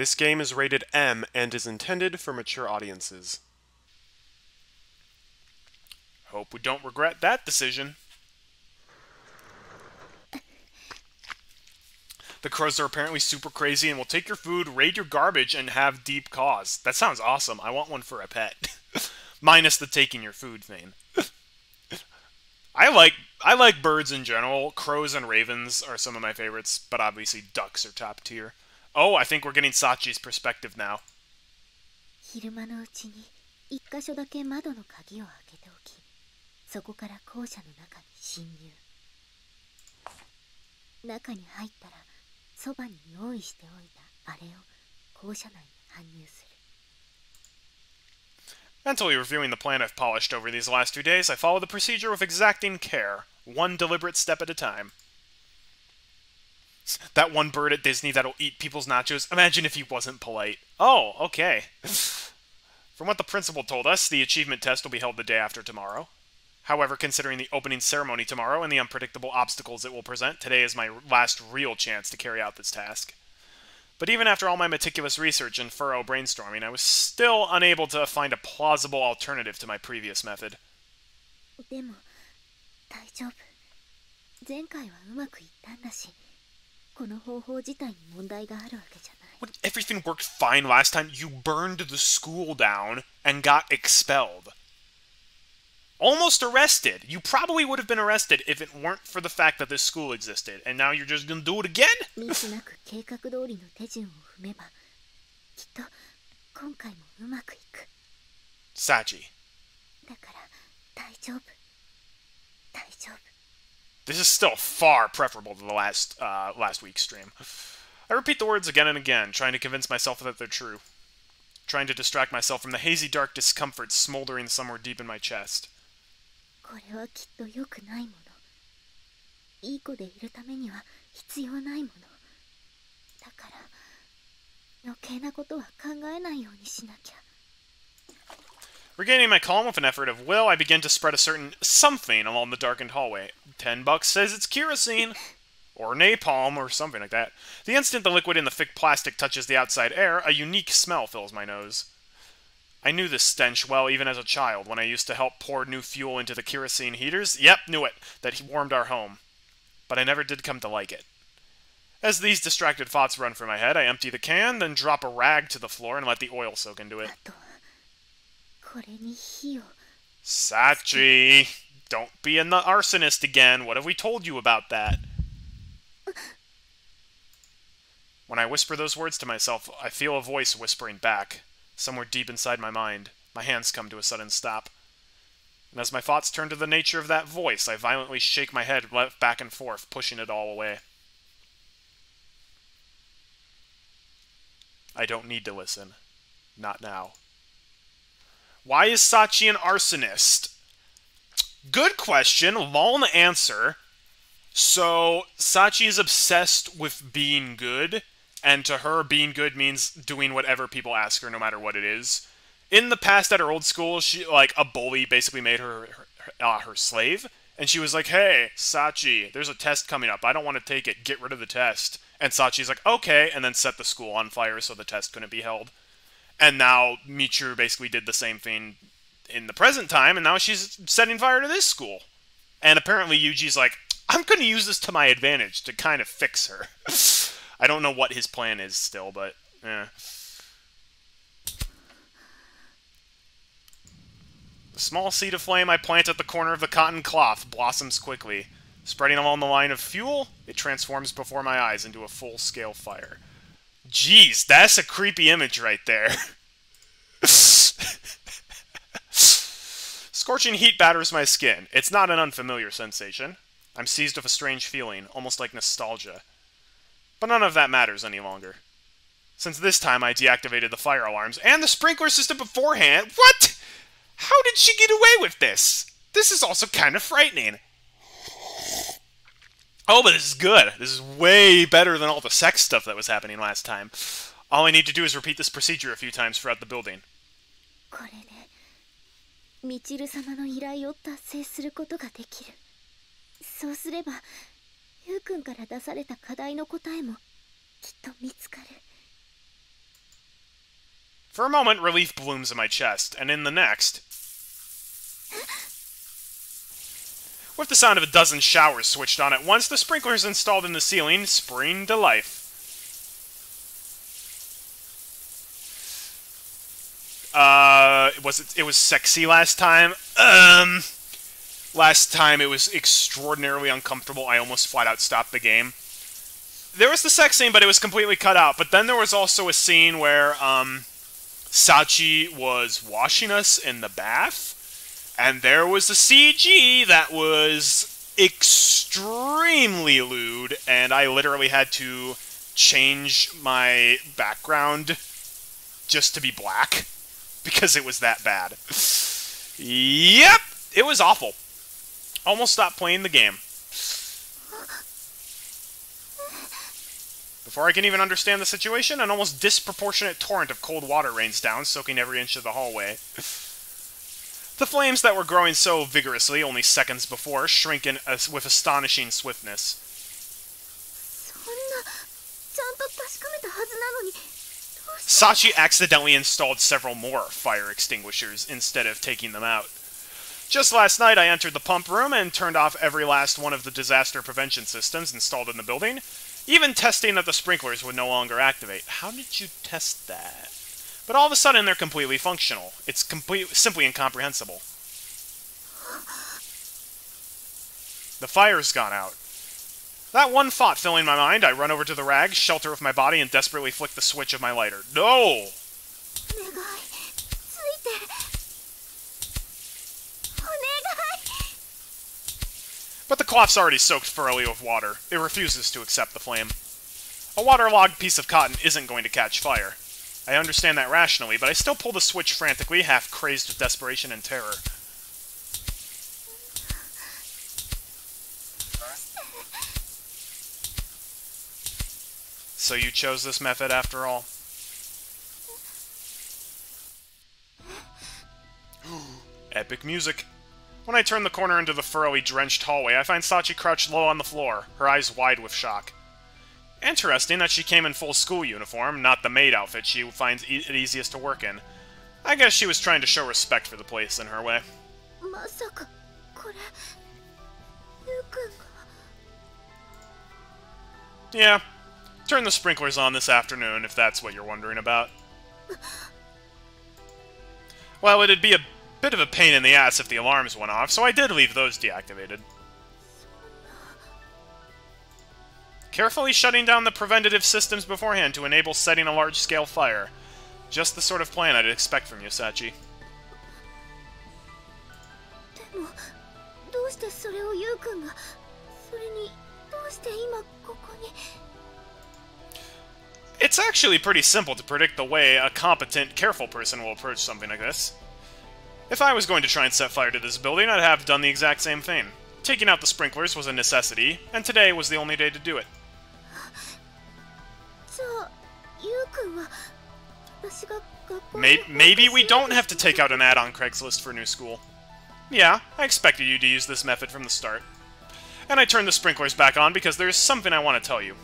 This game is rated M and is intended for mature audiences. Hope we don't regret that decision. The crows are apparently super crazy and will take your food, raid your garbage, and have deep caws. That sounds awesome. I want one for a pet. Minus the taking your food thing. I like I like birds in general. Crows and ravens are some of my favorites, but obviously ducks are top tier. Oh, I think we're getting Sachi's perspective now. 昼間のうちに一箇所だけ窓の鍵を開けておきそこから校舎の中に侵入中に入ったらそばに用意しておいたあれを校舎内に搬入する Mentally reviewing the plan I've polished over these last two days, I follow the procedure with exacting care, one deliberate step at a time. That one bird at Disney that'll eat people's nachos, imagine if he wasn't polite. Oh, okay. From what the principal told us, the achievement test will be held the day after tomorrow. However, considering the opening ceremony tomorrow and the unpredictable obstacles it will present, today is my last real chance to carry out this task. But even after all my meticulous research and thorough brainstorming, I was still unable to find a plausible alternative to my previous method. でも大丈夫前回はうまくいったんだし この方法自体に問題があるわけじゃない When everything worked fine last time, you burned the school down and got expelled. Almost arrested. You probably would have been arrested if it weren't for the fact that this school existed, and now you're just gonna do it again? ミスなく計画通りの手順を踏めばきっと今回もうまくいく Sachi, だから大丈夫大丈夫 this is still far preferable to the last uh, last week's stream. I repeat the words again and again, trying to convince myself that they're true. Trying to distract myself from the hazy dark discomfort smoldering somewhere deep in my chest. これはきっと良くないものいい子でいるためには必要ないものだから余計なことは考えないようにしなきゃ Regaining my calm with an effort of will, I begin to spread a certain something along the darkened hallway. Ten bucks says it's kerosene. Or napalm, or something like that. The instant the liquid in the thick plastic touches the outside air, a unique smell fills my nose. I knew this stench well even as a child, when I used to help pour new fuel into the kerosene heaters. Yep, knew it, that he warmed our home. But I never did come to like it. As these distracted thoughts run through my head, I empty the can, then drop a rag to the floor and let the oil soak into it. Sachi, don't be an arsonist again. What have we told you about that? When I whisper those words to myself, I feel a voice whispering back, somewhere deep inside my mind. My hands come to a sudden stop. And as my thoughts turn to the nature of that voice, I violently shake my head back and forth, pushing it all away. I don't need to listen. Not now. Why is Sachi an arsonist? Good question. Long answer. So, Sachi is obsessed with being good, and to her, being good means doing whatever people ask her, no matter what it is. In the past, at her old school, she like a bully basically made her her, uh, her slave, and she was like, "Hey, Sachi, there's a test coming up. I don't want to take it. Get rid of the test." And Sachi's like, "Okay," and then set the school on fire so the test couldn't be held. And now Michiru basically did the same thing in the present time, and now she's setting fire to this school. And apparently Yuji's like, I'm going to use this to my advantage to kind of fix her. I don't know what his plan is still, but eh. The small seed of flame I plant at the corner of the cotton cloth blossoms quickly. Spreading along the line of fuel, it transforms before my eyes into a full-scale fire. Jeez, that's a creepy image right there. Scorching heat batters my skin. It's not an unfamiliar sensation. I'm seized with a strange feeling, almost like nostalgia. But none of that matters any longer. Since this time I deactivated the fire alarms and the sprinkler system beforehand. What? How did she get away with this? This is also kind of frightening. Oh, but this is good. This is way better than all the sex stuff that was happening last time. All I need to do is repeat this procedure a few times throughout the building. これでみちる様の依頼を達成することができるそうすればゆうくんから出された課題の答えもきっと見つかる For a moment, relief blooms in my chest, and in the next... With the sound of a dozen showers switched on at once, the sprinklers installed in the ceiling spring to life. Uh, was it? It was sexy last time. Um, last time it was extraordinarily uncomfortable. I almost flat out stopped the game. There was the sex scene, but it was completely cut out. But then there was also a scene where um, Sachi was washing us in the bath, and there was a CG that was extremely lewd, and I literally had to change my background just to be black because it was that bad. Yep, it was awful. Almost stopped playing the game. Before I can even understand the situation, an almost disproportionate torrent of cold water rains down, soaking every inch of the hallway. The flames that were growing so vigorously only seconds before shrink in, with astonishing swiftness. Sachi accidentally installed several more fire extinguishers instead of taking them out. Just last night, I entered the pump room and turned off every last one of the disaster prevention systems installed in the building, even testing that the sprinklers would no longer activate. How did you test that? But all of a sudden, they're completely functional. It's complete, simply incomprehensible. The fire's gone out. That one thought filling my mind, I run over to the rags, shelter with my body, and desperately flick the switch of my lighter. No! But the cloth's already soaked thoroughly with water. It refuses to accept the flame. A waterlogged piece of cotton isn't going to catch fire. I understand that rationally, but I still pull the switch frantically, half crazed with desperation and terror. So you chose this method after all? Epic music. When I turn the corner into the thoroughly drenched hallway, I find Sachi crouched low on the floor, her eyes wide with shock. Interesting that she came in full school uniform, not the maid outfit she finds e it easiest to work in. I guess she was trying to show respect for the place in her way. Yeah. Turn the sprinklers on this afternoon, if that's what you're wondering about. Well, it'd be a bit of a pain in the ass if the alarms went off, so I did leave those deactivated. Carefully shutting down the preventative systems beforehand to enable setting a large-scale fire. Just the sort of plan I'd expect from you, Sachi. It's actually pretty simple to predict the way a competent, careful person will approach something like this. If I was going to try and set fire to this building, I'd have done the exact same thing. Taking out the sprinklers was a necessity, and today was the only day to do it. Maybe, we don't have to take out an ad on Craigslist for new school. Yeah, I expected you to use this method from the start. And I turned the sprinklers back on because there's something I want to tell you.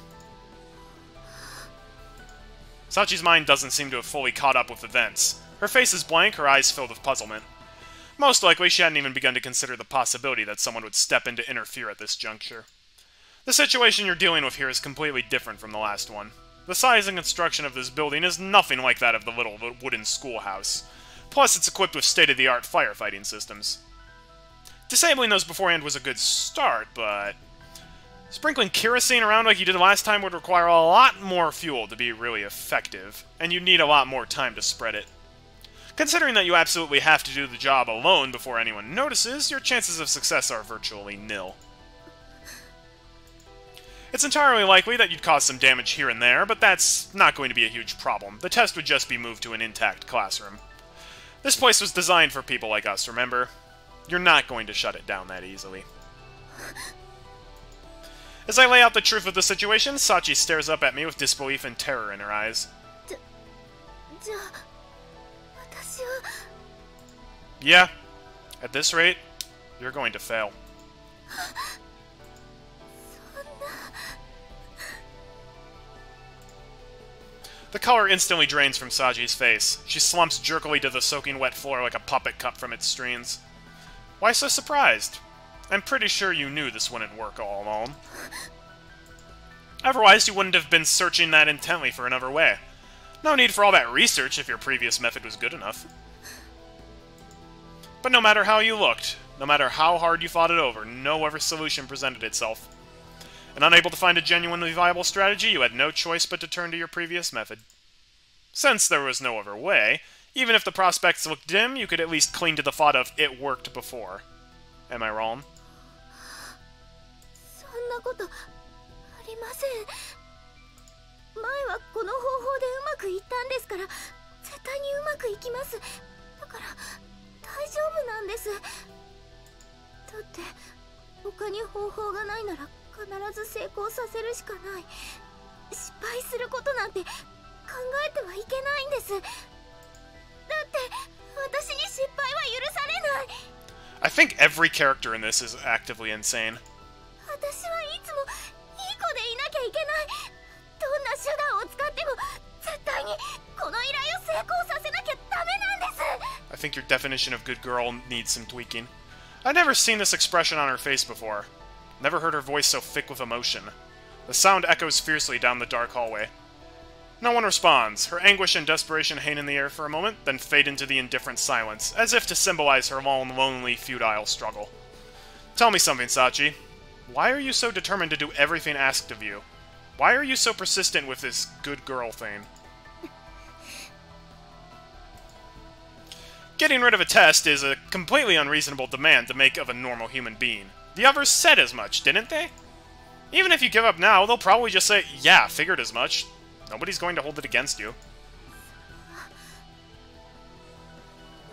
Sachi's mind doesn't seem to have fully caught up with events. Her face is blank, her eyes filled with puzzlement. Most likely, she hadn't even begun to consider the possibility that someone would step in to interfere at this juncture. The situation you're dealing with here is completely different from the last one. The size and construction of this building is nothing like that of the little wooden schoolhouse. Plus, it's equipped with state-of-the-art firefighting systems. Disabling those beforehand was a good start, but... Sprinkling kerosene around like you did last time would require a lot more fuel to be really effective, and you'd need a lot more time to spread it. Considering that you absolutely have to do the job alone before anyone notices, your chances of success are virtually nil. It's entirely likely that you'd cause some damage here and there, but that's not going to be a huge problem. The test would just be moved to an intact classroom. This place was designed for people like us, remember? You're not going to shut it down that easily. As I lay out the truth of the situation, Sachi stares up at me with disbelief and terror in her eyes. Yeah. At this rate, you're going to fail. The color instantly drains from Sachi's face. She slumps jerkily to the soaking wet floor like a puppet cut from its strings. Why so surprised? I'm pretty sure you knew this wouldn't work all alone. Otherwise, you wouldn't have been searching that intently for another way. No need for all that research if your previous method was good enough. But no matter how you looked, no matter how hard you thought it over, no other solution presented itself. And unable to find a genuinely viable strategy, you had no choice but to turn to your previous method. Since there was no other way, even if the prospects looked dim, you could at least cling to the thought of it worked before. Am I wrong? そんなことありません前はこの方法でうまくいったんですから絶対にうまくいきますだから大丈夫なんですだって他に方法がないなら必ず成功させるしかない失敗することなんて考えてはいけないんですだって私に失敗は許されない I think every character in this is actively insane. 私はいつもいい子でいなきゃいけないどんな手段を使っても絶対にこの依頼を成功させなきゃダメなんです I think your definition of good girl needs some tweaking. I've never seen this expression on her face before. Never heard her voice so thick with emotion. The sound echoes fiercely down the dark hallway. No one responds. Her anguish and desperation hang in the air for a moment, then fade into the indifferent silence, as if to symbolize her long, lonely, futile struggle. Tell me something, Sachi. Why are you so determined to do everything asked of you? Why are you so persistent with this good girl thing? Getting rid of a test is a completely unreasonable demand to make of a normal human being. The others said as much, didn't they? Even if you give up now, they'll probably just say, yeah, figured as much. Nobody's going to hold it against you.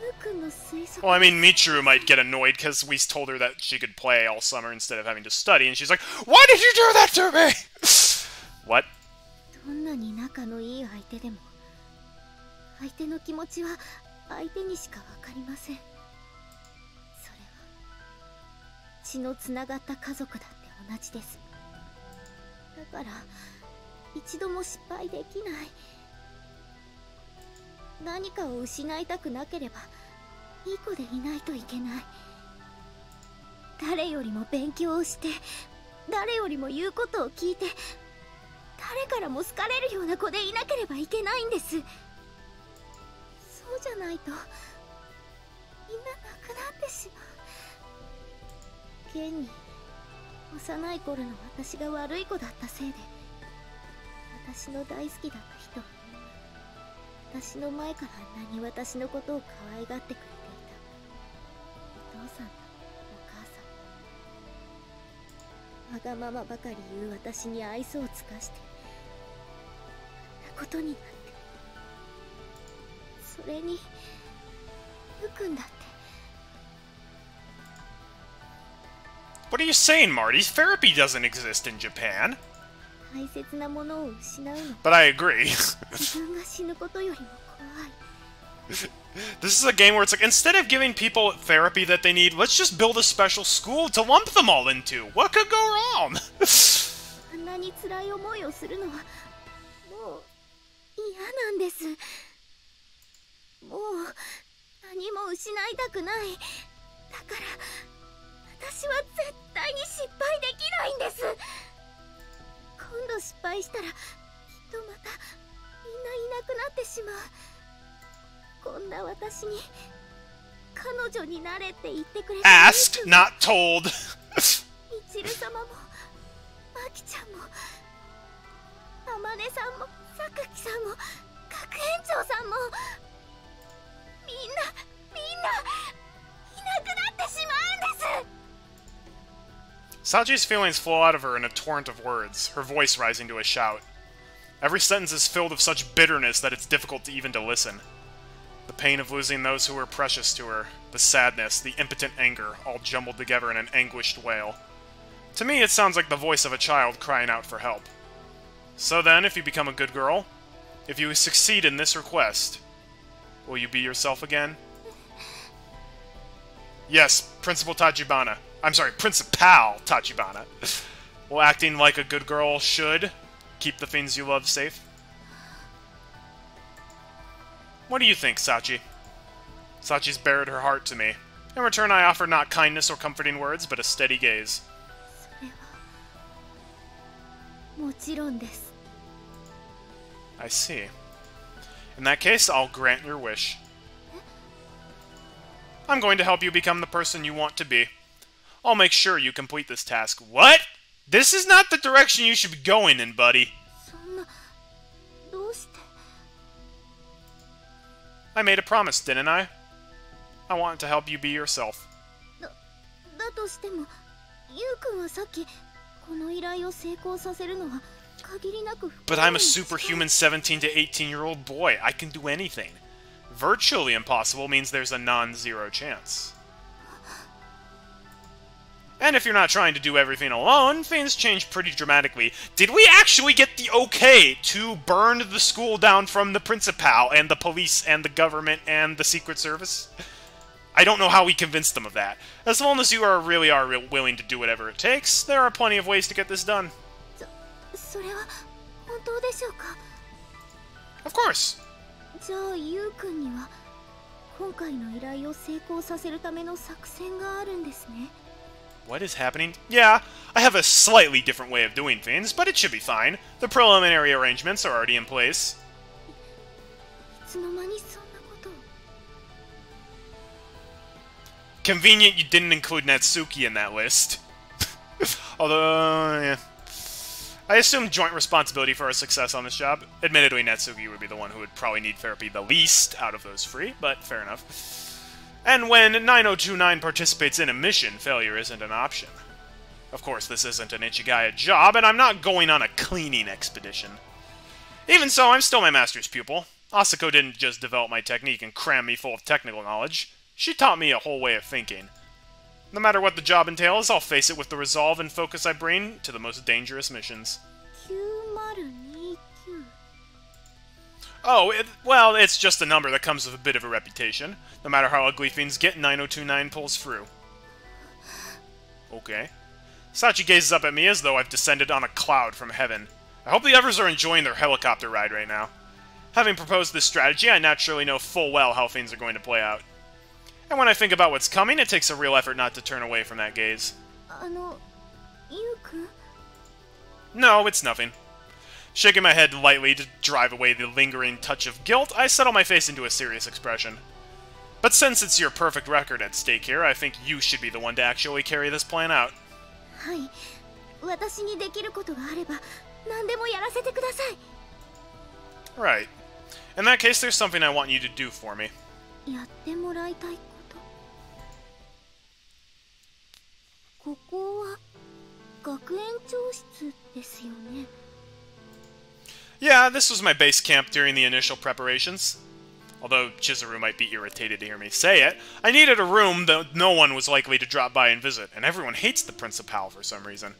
ムー君の推測 Well, I mean, Michiru might get annoyed because we told her that she could play all summer instead of having to study, and she's like, Why did you do that to me? what? どんなに仲のいい相手でも相手の気持ちは相手にしか分かりません 血のつながった家族だって同じです。だから一度も失敗できない。何かを失いたくなければいい子でいないといけない。誰よりも勉強をして誰よりも言うことを聞いて誰からも好かれるような子でいなければいけないんです。そうじゃないとみんな亡くなってしまう。現に幼い頃の私が悪い子だったせいで私の大好きだった人私の前からあんなに私のことを可愛がってくれていた。お父さんとお母さん。わがままばかり言う私に愛想を尽かしてあんなことになってそれにゆくんだって。What are you saying, Marty? Therapy doesn't exist in Japan. But I agree. this is a game where it's like, instead of giving people therapy that they need, let's just build a special school to lump them all into. What could go wrong? 私は絶対に失敗できないんです今度失敗したらきっとまたみんないなくなってしまうこんな私に彼女になれって言ってくれた Asked, not told. みちる様もまきちゃんもあまねさんもさかきさんも学園長さんもみんなみんないなくなってしまうんです Sachi's feelings flow out of her in a torrent of words, her voice rising to a shout. Every sentence is filled with such bitterness that it's difficult to even to listen. The pain of losing those who were precious to her, the sadness, the impotent anger, all jumbled together in an anguished wail. To me, it sounds like the voice of a child crying out for help. So then, if you become a good girl, if you succeed in this request, will you be yourself again? Yes, Principal Tachibana. I'm sorry, Principal Tachibana. well, acting like a good girl should keep the things you love safe. What do you think, Sachi? Sachi's bared her heart to me. In return, I offer not kindness or comforting words, but a steady gaze. I see. In that case, I'll grant your wish. I'm going to help you become the person you want to be. I'll make sure you complete this task. What? This is not the direction you should be going in, buddy. そんなどうして I made a promise, didn't I? I want to help you be yourself. だだとしてもゆうくんはさっきこの依頼を成功させるのは限りなく不可 But 能 I'm に a 近い superhuman 17 to 18 year old boy. I can do anything. Virtually impossible means there's a non zero chance. And if you're not trying to do everything alone, things change pretty dramatically. Did we actually get the okay to burn the school down from the Principal and the police and the government and the Secret Service? I don't know how we convinced them of that. As long as you are really are real willing to do whatever it takes, there are plenty of ways to get this done. それは本当でしょうか Of course. じゃあゆうくんには今回の依頼を成功させるための作戦があるんですね what is happening? Yeah, I have a slightly different way of doing things, but it should be fine. The preliminary arrangements are already in place. Convenient you didn't include Natsuki in that list. Although, yeah. I assume joint responsibility for our success on this job. Admittedly, Natsuki would be the one who would probably need therapy the least out of those three, but fair enough. And when 9029 participates in a mission, failure isn't an option. Of course, this isn't an Ichigaya job, and I'm not going on a cleaning expedition. Even so, I'm still my master's pupil. Asako didn't just develop my technique and cram me full of technical knowledge. She taught me a whole way of thinking. No matter what the job entails, I'll face it with the resolve and focus I bring to the most dangerous missions. Oh, it, well, it's just a number that comes with a bit of a reputation. No matter how ugly things get, 9029 pulls through. Okay. Sachi gazes up at me as though I've descended on a cloud from heaven. I hope the others are enjoying their helicopter ride right now. Having proposed this strategy, I naturally know full well how things are going to play out. And when I think about what's coming, it takes a real effort not to turn away from that gaze. Uh, no, it's nothing. Shaking my head lightly to drive away the lingering touch of guilt, I settle my face into a serious expression. But since it's your perfect record at stake here, I think you should be the one to actually carry this plan out. Right. In that case, there's something I want you to do for me. Yeah, this was my base camp during the initial preparations. Although Chizuru might be irritated to hear me say it, I needed a room that no one was likely to drop by and visit, and everyone hates the Principal for some reason.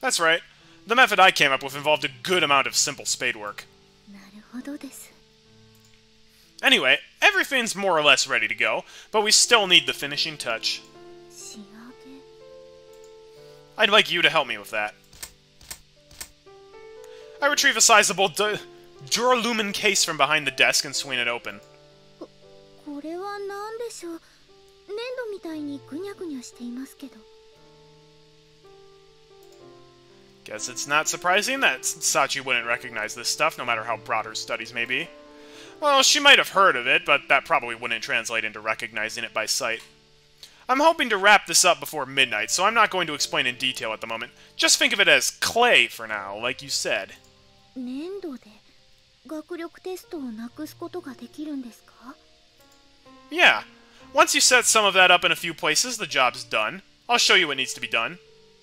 That's right. The method I came up with involved a good amount of simple spade work. Anyway, everything's more or less ready to go, but we still need the finishing touch. 仕上げ I'd like you to help me with that. I retrieve a sizable du- Duralumin case from behind the desk and swing it open. ここれは何でしょう粘土みたいにぐにゃぐにゃしていますけど Guess it's not surprising that Sachi wouldn't recognize this stuff, no matter how broad her studies may be. Well, she might have heard of it, but that probably wouldn't translate into recognizing it by sight. I'm hoping to wrap this up before midnight, so I'm not going to explain in detail at the moment. Just think of it as clay for now, like you said. 粘土で学力テストをなくすことができるんですか Yeah. Once you set some of that up in a few places, the job's done. I'll show you what needs to be done.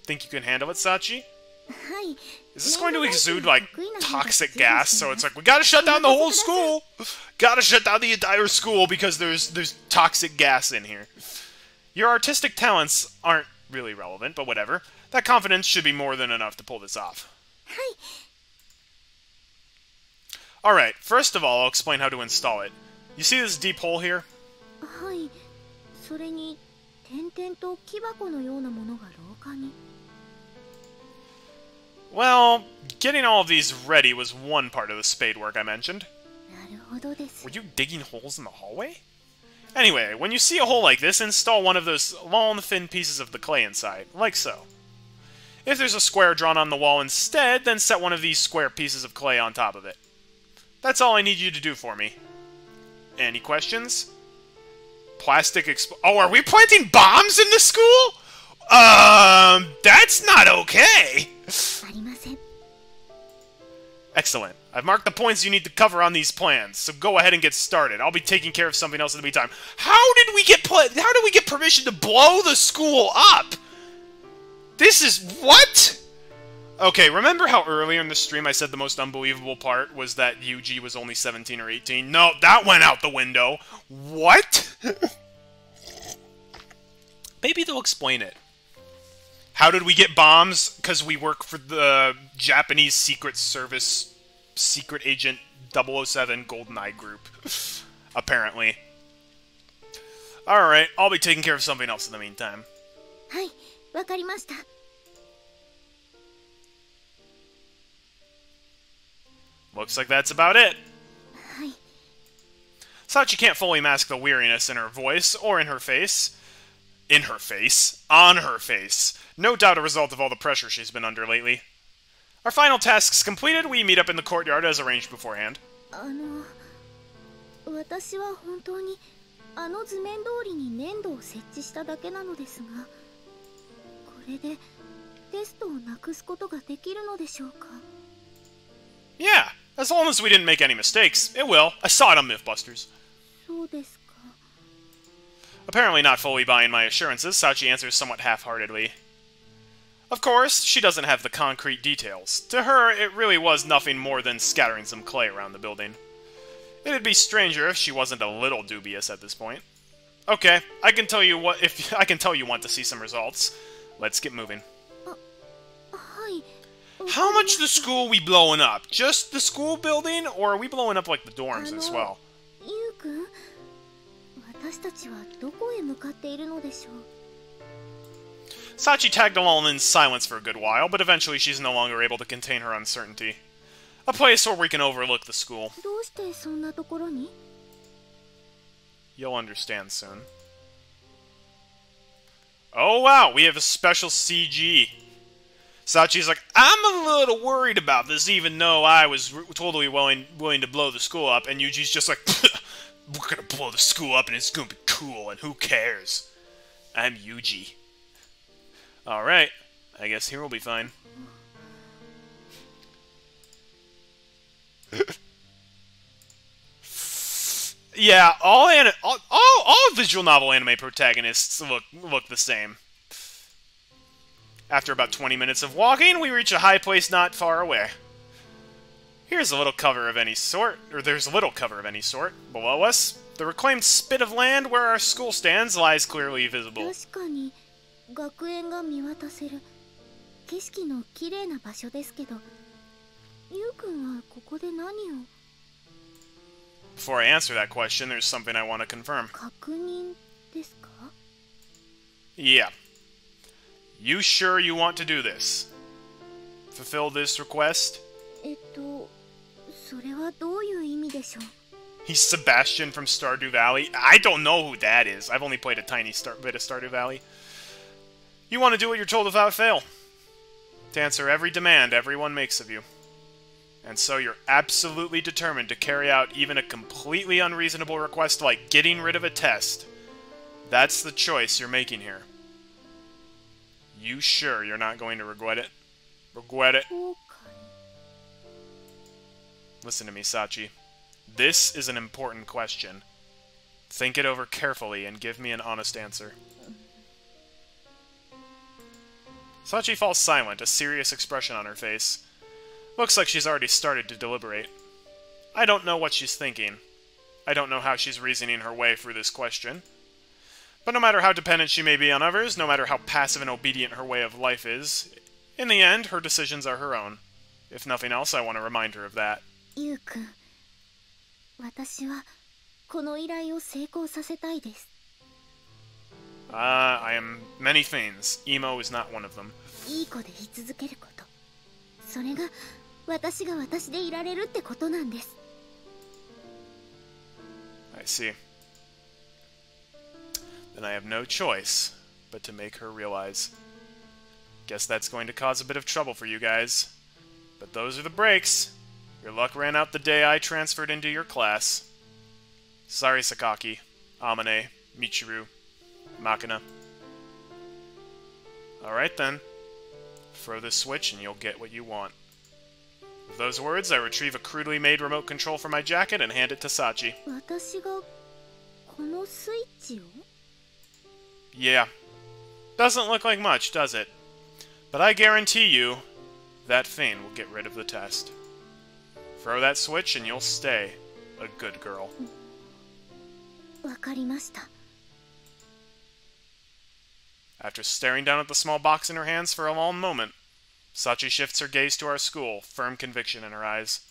Think you can handle it, Sachi? はい Is this going to exude like 得意な方が toxic 強いですね gas? So it's like we gotta shut down the whole school. Gotta shut down the entire school because there's there's toxic gas in here. Your artistic talents aren't really relevant, but whatever. That confidence should be more than enough to pull this off. Alright, first of all, I'll explain how to install it. You see this deep hole here? Well, getting all of these ready was one part of the spade work I mentioned. Were you digging holes in the hallway? Anyway, when you see a hole like this, install one of those long, thin pieces of the clay inside, like so. If there's a square drawn on the wall instead, then set one of these square pieces of clay on top of it. That's all I need you to do for me. Any questions? Plastic exp- Oh, are we planting bombs in the school? Um, that's not okay! Excellent. I've marked the points you need to cover on these plans, so go ahead and get started. I'll be taking care of something else in the meantime. How did we get How did we get permission to blow the school up? This is what? Okay, remember how earlier in the stream I said the most unbelievable part was that Yuji was only 17 or 18? No, that went out the window. What? Maybe they'll explain it. How did we get bombs? Because we work for the Japanese Secret Service secret agent 007 GoldenEye group, apparently. Alright, I'll be taking care of something else in the meantime. Hi, Looks like that's about it. Sachi can't fully mask the weariness in her voice or in her face. In her face. On her face. No doubt a result of all the pressure she's been under lately. Our final tasks completed, we meet up in the courtyard as arranged beforehand. あの私は本当にあの図面通りに粘土を設置しただけなのですがこれでテストをなくすことができるのでしょうか Yeah, as long as we didn't make any mistakes. It will. I saw it on Mythbusters. そうですか Apparently not fully buying my assurances, Sachi answers somewhat half-heartedly. Of course, she doesn't have the concrete details. To her, it really was nothing more than scattering some clay around the building. It'd be stranger if she wasn't a little dubious at this point. Okay, I can tell you what if I can tell you want to see some results. Let's get moving. How much the school we blowing up? Just the school building, or are we blowing up like the dorms as well? Sachi tagged along in silence for a good while, but eventually she's no longer able to contain her uncertainty. A place where we can overlook the school. You'll understand soon. Oh wow, we have a special CG. Sachi's like, I'm a little worried about this, even though I was totally willing willing to blow the school up, and Yuji's just like, we're gonna blow the school up, and it's gonna be cool, and who cares? I'm Yuji. All right, I guess here will be fine. Yeah, all, ani- all all all visual novel anime protagonists look look the same. After about 20 minutes of walking, we reach a high place not far away. Here's a little cover of any sort, or there's a little cover of any sort. Below us, the reclaimed spit of land where our school stands lies clearly visible. 学園が見渡せる景色の綺麗な場所ですけどゆうくんはここで何を Before I answer that question, there's something I want to confirm. 確認ですか Yeah. You sure you want to do this? Fulfill this request? えっとそれはどういう意味でしょう He's Sebastian from Stardew Valley. I don't know who that is. I've only played a tiny star- bit of Stardew Valley. You want to do what you're told without fail. To answer every demand everyone makes of you. And so you're absolutely determined to carry out even a completely unreasonable request like getting rid of a test. That's the choice you're making here. You sure you're not going to regret it? Regret it? Listen to me, Sachi. This is an important question. Think it over carefully and give me an honest answer. Sachi falls silent, a serious expression on her face. Looks like she's already started to deliberate. I don't know what she's thinking. I don't know how she's reasoning her way through this question. But no matter how dependent she may be on others, no matter how passive and obedient her way of life is, in the end, her decisions are her own. If nothing else, I want to remind her of that. Yu uh, I am many things. Emo is not one of them. いい子で居続けること それが私が私でいられるってことなんです I see. Then I have no choice but to make her realize. Guess that's going to cause a bit of trouble for you guys. But those are the breaks. Your luck ran out the day I transferred into your class. Sorry, Sakaki, Amane, Michiru, Makina. Alright then. Throw this switch and you'll get what you want. With those words, I retrieve a crudely made remote control from my jacket and hand it to Sachi. 私がこのスイッチを Yeah. Doesn't look like much, does it? But I guarantee you, that Fane will get rid of the test. Throw that switch and you'll stay a good girl. わかりました After staring down at the small box in her hands for a long moment, Sachi shifts her gaze to our school, firm conviction in her eyes.